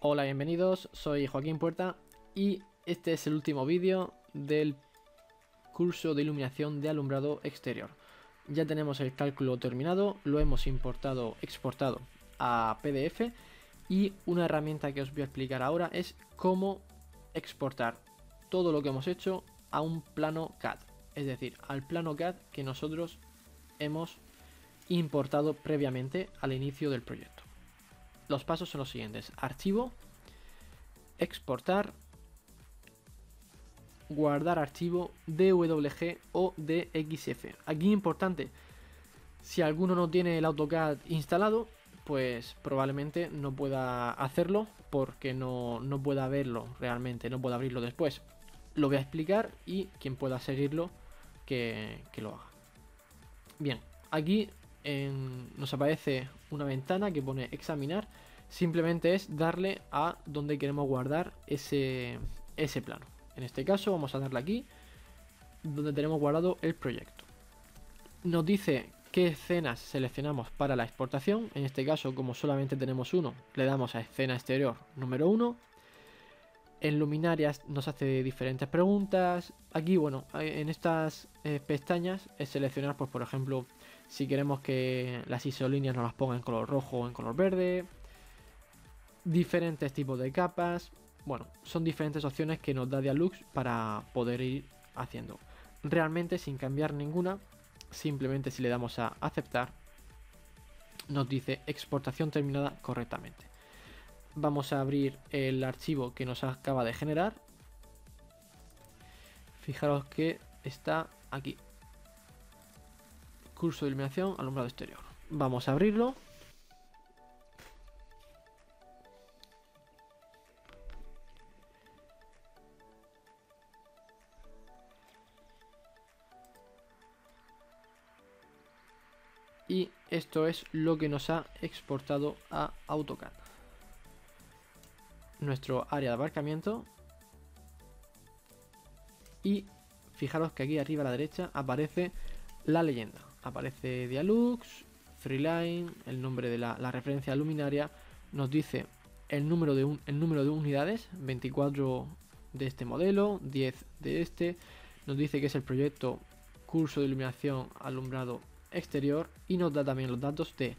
Hola, bienvenidos, soy Joaquín Puerta y este es el último vídeo del curso de iluminación de alumbrado exterior. Ya tenemos el cálculo terminado, lo hemos importado, exportado a PDF y una herramienta que os voy a explicar ahora es cómo exportar todo lo que hemos hecho a un plano CAD, es decir, al plano CAD que nosotros hemos importado previamente al inicio del proyecto. Los pasos son los siguientes. Archivo, exportar, guardar archivo DWG o DXF. Aquí importante, si alguno no tiene el AutoCAD instalado, pues probablemente no pueda hacerlo porque no, pueda verlo realmente, no pueda abrirlo después. Lo voy a explicar y quien pueda seguirlo, que, lo haga. Bien, aquí nos aparece una ventana que pone examinar. Simplemente es darle a donde queremos guardar ese, ese plano. En este caso vamos a darle aquí donde tenemos guardado el proyecto. Nos dice qué escenas seleccionamos para la exportación. En este caso, como solamente tenemos uno, le damos a escena exterior número 1. En luminarias nos hace diferentes preguntas. Aquí, bueno, en estas eh, pestañas es seleccionar, pues por ejemplo, si queremos que las isolíneas nos las ponga en color rojo o en color verde, diferentes tipos de capas, bueno, son diferentes opciones que nos da Dialux para poder ir haciendo. Realmente sin cambiar ninguna, simplemente si le damos a aceptar, nos dice exportación terminada correctamente. Vamos a abrir el archivo que nos acaba de generar. Fijaros que está aquí curso de iluminación alumbrado exterior. Vamos a abrirlo. Y esto es lo que nos ha exportado a AutoCAD. Nuestro área de aparcamiento. Y fijaros que aquí arriba a la derecha aparece la leyenda aparece Dialux, Freeline, el nombre de la, referencia luminaria, nos dice el número, de un, el número de unidades, 24 de este modelo, 10 de este, nos dice que es el proyecto curso de iluminación alumbrado exterior y nos da también los datos de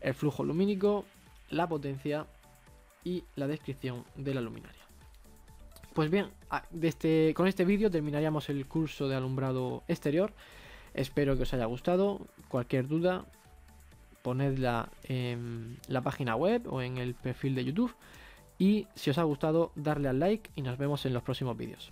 el flujo lumínico, la potencia y la descripción de la luminaria. Pues bien, este, con este vídeo terminaríamos el curso de alumbrado exterior. Espero que os haya gustado. Cualquier duda, ponedla en la página web o en el perfil de YouTube. Y si os ha gustado, darle al like y nos vemos en los próximos vídeos.